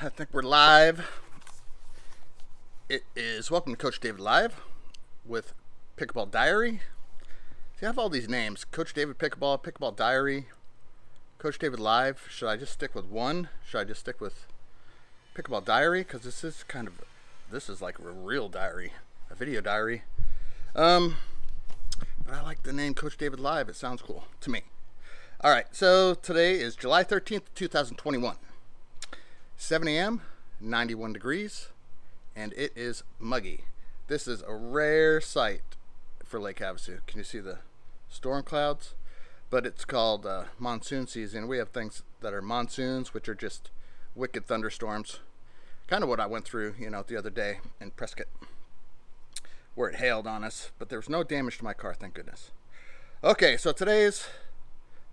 I think we're live. It is welcome to Coach David Live with Pickleball Diary. See, I have all these names Coach David Pickleball, Pickleball Diary, Coach David Live. Should I just stick with one? Should I just stick with Pickleball Diary? Because this is kind of, this is like a real diary, a video diary. Um, but I like the name Coach David Live. It sounds cool to me. All right, so today is July 13th, 2021. 7 a.m., 91 degrees, and it is muggy. This is a rare sight for Lake Havasu. Can you see the storm clouds? But it's called uh, monsoon season. We have things that are monsoons, which are just wicked thunderstorms. Kind of what I went through, you know, the other day in Prescott, where it hailed on us. But there was no damage to my car, thank goodness. Okay, so today's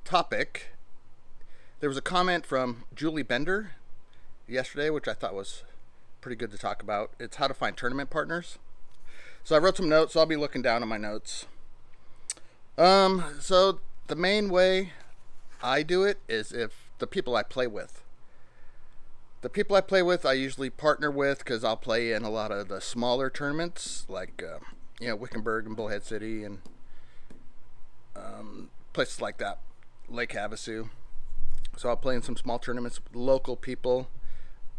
topic. There was a comment from Julie Bender yesterday, which I thought was pretty good to talk about. It's how to find tournament partners. So I wrote some notes, so I'll be looking down on my notes. Um, so the main way I do it is if the people I play with. The people I play with, I usually partner with because I'll play in a lot of the smaller tournaments, like uh, you know Wickenburg and Bullhead City and um, places like that, Lake Havasu. So I'll play in some small tournaments with local people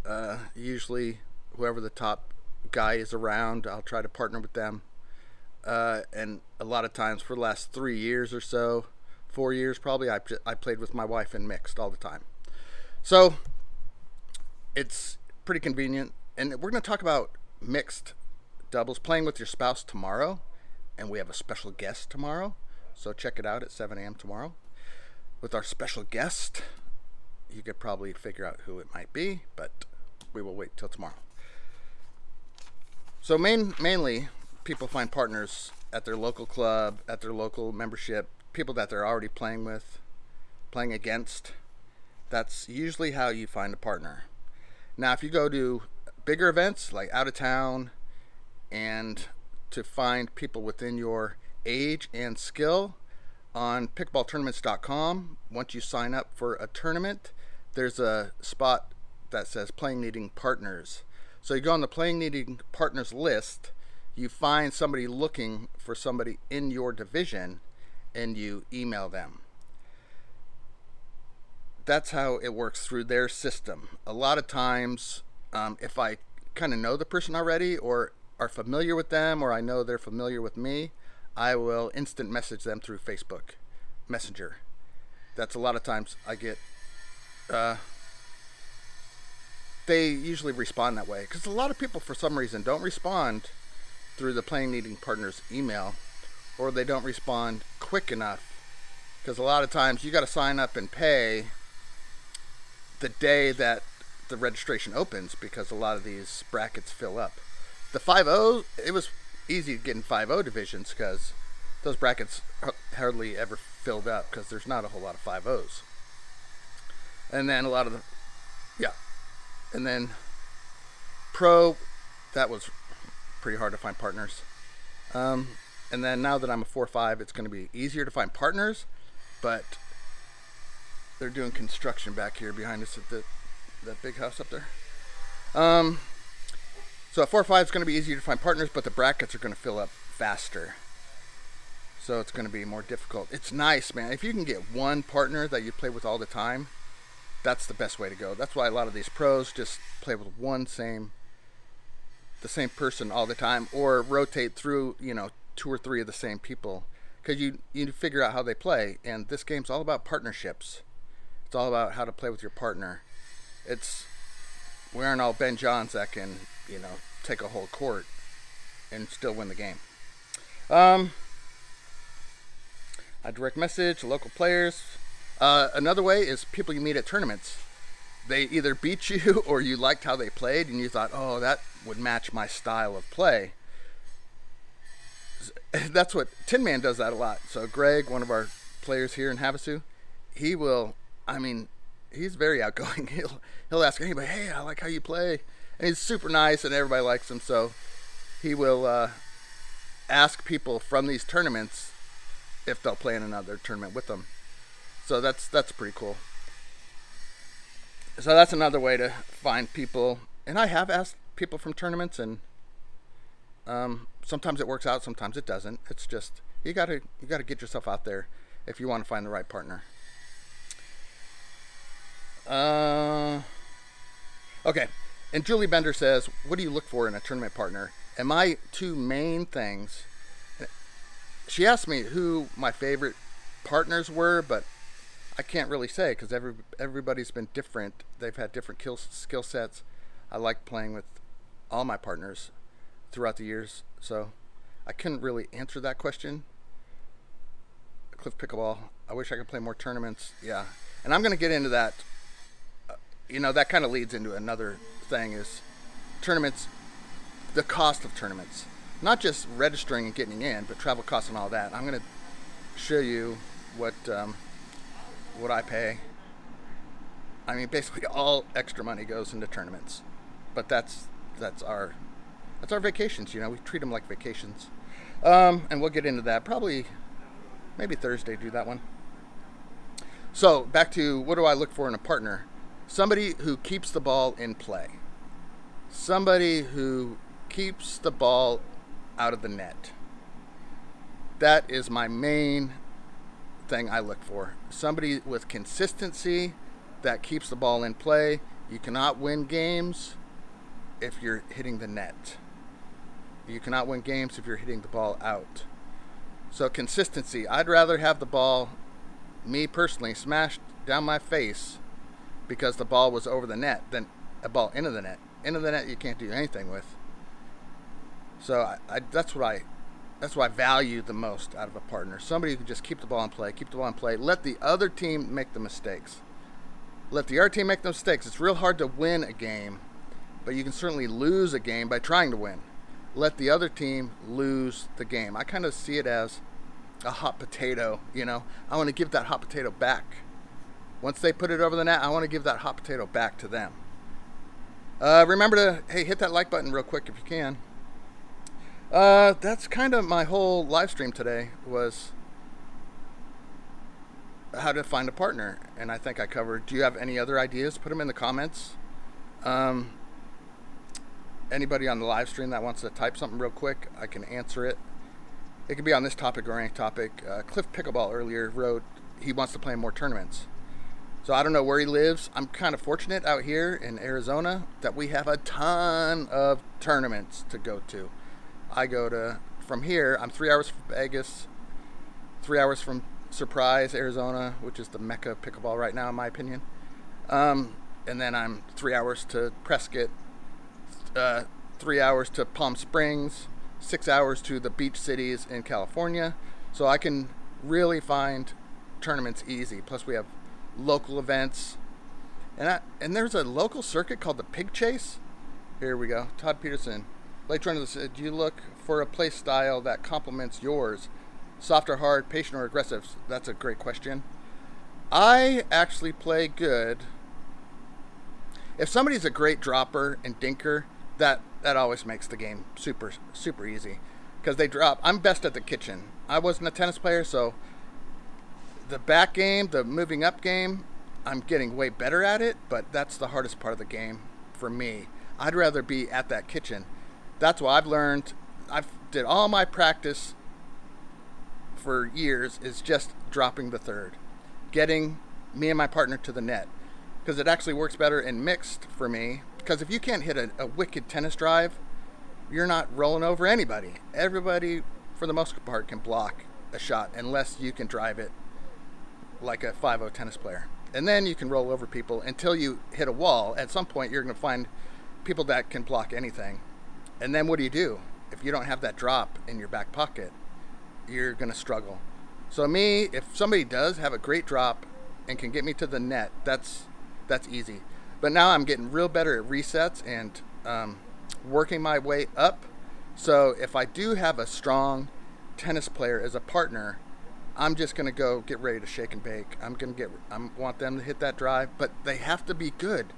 uh, usually whoever the top guy is around, I'll try to partner with them. Uh, and a lot of times for the last three years or so, four years probably, I, I played with my wife in mixed all the time. So it's pretty convenient. And we're going to talk about mixed doubles, playing with your spouse tomorrow. And we have a special guest tomorrow. So check it out at 7 a.m. tomorrow with our special guest. You could probably figure out who it might be, but we will wait till tomorrow. So main, mainly, people find partners at their local club, at their local membership, people that they're already playing with, playing against. That's usually how you find a partner. Now, if you go to bigger events like out of town and to find people within your age and skill on pickleballtournaments.com, once you sign up for a tournament, there's a spot that says playing needing partners. So you go on the playing needing partners list, you find somebody looking for somebody in your division, and you email them. That's how it works through their system. A lot of times, um, if I kind of know the person already or are familiar with them or I know they're familiar with me, I will instant message them through Facebook Messenger. That's a lot of times I get uh, they usually respond that way because a lot of people for some reason don't respond through the playing needing partners email or they don't respond quick enough because a lot of times you got to sign up and pay the day that the registration opens because a lot of these brackets fill up. The 5 it was easy to get in 5 divisions because those brackets hardly ever filled up because there's not a whole lot of 5 and then a lot of the yeah and then pro, that was pretty hard to find partners. Um, and then now that I'm a 4-5, it's going to be easier to find partners, but they're doing construction back here behind us at the that big house up there. Um, so at 4-5 is going to be easier to find partners, but the brackets are going to fill up faster. So it's going to be more difficult. It's nice, man. If you can get one partner that you play with all the time, that's the best way to go. That's why a lot of these pros just play with one same the same person all the time or rotate through, you know, two or three of the same people cuz you you figure out how they play and this game's all about partnerships. It's all about how to play with your partner. It's we aren't all Ben Johns that can, you know, take a whole court and still win the game. Um, a direct message, local players, uh, another way is people you meet at tournaments. They either beat you or you liked how they played and you thought, oh, that would match my style of play. That's what Tin Man does that a lot. So Greg, one of our players here in Havasu, he will. I mean, he's very outgoing. He'll he'll ask anybody, hey, I like how you play, and he's super nice and everybody likes him. So he will uh, ask people from these tournaments if they'll play in another tournament with them. So that's that's pretty cool. so that's another way to find people. And I have asked people from tournaments, and um, sometimes it works out, sometimes it doesn't. It's just you gotta you gotta get yourself out there if you want to find the right partner. Uh, okay. And Julie Bender says, "What do you look for in a tournament partner?" And my two main things. She asked me who my favorite partners were, but I can't really say because every everybody's been different. They've had different kill, skill sets. I like playing with all my partners throughout the years, so I couldn't really answer that question. Cliff pickleball. I wish I could play more tournaments. Yeah, and I'm to get into that. Uh, you know, that kind of leads into another thing is tournaments. The cost of tournaments, not just registering and getting in, but travel costs and all that. I'm to show you what. Um, what I pay. I mean, basically all extra money goes into tournaments, but that's that's our that's our vacations. You know, we treat them like vacations, um, and we'll get into that probably maybe Thursday. Do that one. So back to what do I look for in a partner? Somebody who keeps the ball in play. Somebody who keeps the ball out of the net. That is my main thing I look for. Somebody with consistency that keeps the ball in play. You cannot win games if you're hitting the net. You cannot win games if you're hitting the ball out. So consistency. I'd rather have the ball, me personally, smashed down my face because the ball was over the net than a ball into the net. Into the net you can't do anything with. So I, I, that's what I that's what I value the most out of a partner. Somebody who can just keep the ball in play, keep the ball in play, let the other team make the mistakes. Let the other team make the mistakes. It's real hard to win a game, but you can certainly lose a game by trying to win. Let the other team lose the game. I kind of see it as a hot potato, you know. I want to give that hot potato back. Once they put it over the net, I want to give that hot potato back to them. Uh, remember to, hey, hit that like button real quick if you can. Uh, that's kind of my whole live stream today was how to find a partner, and I think I covered. Do you have any other ideas? Put them in the comments. Um, anybody on the live stream that wants to type something real quick, I can answer it. It could be on this topic or any topic. Uh, Cliff Pickleball earlier wrote he wants to play more tournaments. So I don't know where he lives. I'm kind of fortunate out here in Arizona that we have a ton of tournaments to go to. I go to from here. I'm three hours from Vegas, three hours from Surprise, Arizona, which is the mecca of pickleball right now, in my opinion. Um, and then I'm three hours to Prescott, uh, three hours to Palm Springs, six hours to the beach cities in California. So I can really find tournaments easy. Plus, we have local events. And, I, and there's a local circuit called the Pig Chase. Here we go. Todd Peterson. Blake Trundle uh, said, Do you look for a play style that complements yours? Soft or hard, patient or aggressive? That's a great question. I actually play good. If somebody's a great dropper and dinker, that that always makes the game super super easy because they drop. I'm best at the kitchen. I wasn't a tennis player, so the back game, the moving up game, I'm getting way better at it, but that's the hardest part of the game for me. I'd rather be at that kitchen that's what I've learned. I've did all my practice for years is just dropping the third, getting me and my partner to the net, because it actually works better in mixed for me. Because if you can't hit a, a wicked tennis drive, you're not rolling over anybody. Everybody, for the most part, can block a shot unless you can drive it like a 5-0 tennis player. And then you can roll over people until you hit a wall. At some point, you're going to find people that can block anything. And then what do you do? If you don't have that drop in your back pocket, you're going to struggle. So me, if somebody does have a great drop and can get me to the net, that's that's easy. But now I'm getting real better at resets and um, working my way up. So if I do have a strong tennis player as a partner, I'm just going to go get ready to shake and bake. I'm going to get I want them to hit that drive, but they have to be good.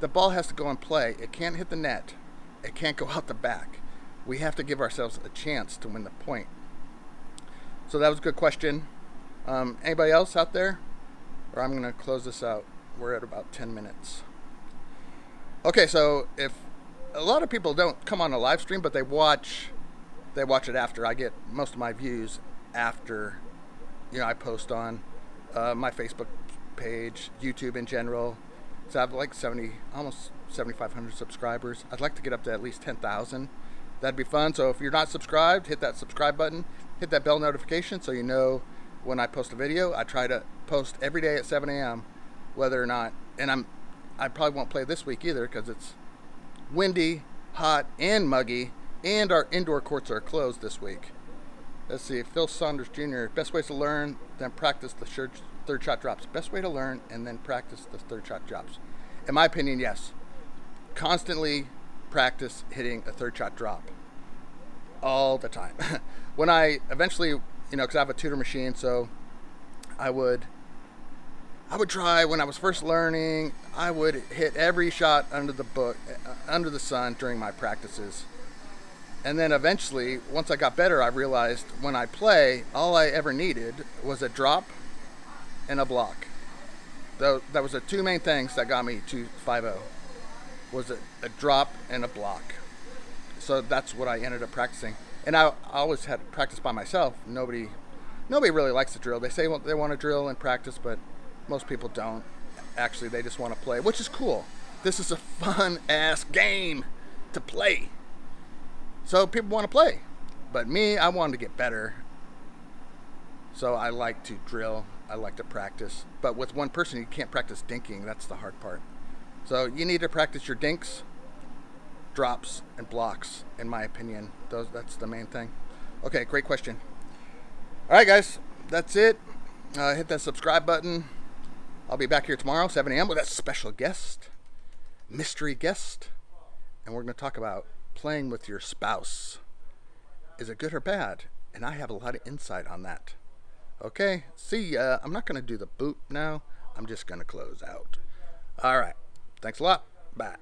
The ball has to go in play. It can't hit the net. It can't go out the back. We have to give ourselves a chance to win the point. So that was a good question. Um, anybody else out there? Or I'm going to close this out. We're at about 10 minutes. Okay, so if a lot of people don't come on a live stream, but they watch, they watch it after. I get most of my views after, you know, I post on uh, my Facebook page, YouTube in general. So I have like 70, almost 7,500 subscribers. I'd like to get up to at least 10,000. That'd be fun. So if you're not subscribed, hit that subscribe button, hit that bell notification so you know when I post a video. I try to post every day at 7 a.m. Whether or not, and I'm, I probably won't play this week either because it's windy, hot, and muggy, and our indoor courts are closed this week. Let's see, Phil Saunders Jr. Best ways to learn, then practice the third shot drops. Best way to learn and then practice the third shot drops. In my opinion, yes. Constantly practice hitting a third shot drop all the time. when I eventually, you know, because I have a tutor machine, so I would I would try when I was first learning. I would hit every shot under the book, uh, under the sun during my practices. And then eventually, once I got better, I realized when I play, all I ever needed was a drop and a block. Though that was the two main things that got me to 5-0 was a, a drop and a block. So that's what I ended up practicing. And I, I always had practice by myself. Nobody, nobody really likes to drill. They say they want to drill and practice, but most people don't. Actually, they just want to play, which is cool. This is a fun ass game to play. So people want to play. But me, I wanted to get better. So I like to drill. I like to practice. But with one person, you can't practice dinking. That's the hard part. So you need to practice your dinks, drops, and blocks, in my opinion. Those That's the main thing. Okay, great question. All right, guys. That's it. Uh, hit that subscribe button. I'll be back here tomorrow, 7 a.m., with a special guest, mystery guest, and we're going to talk about playing with your spouse. Is it good or bad? And I have a lot of insight on that. Okay, see ya. I'm not going to do the boot now. I'm just going to close out. All right. Thanks a lot. Bye.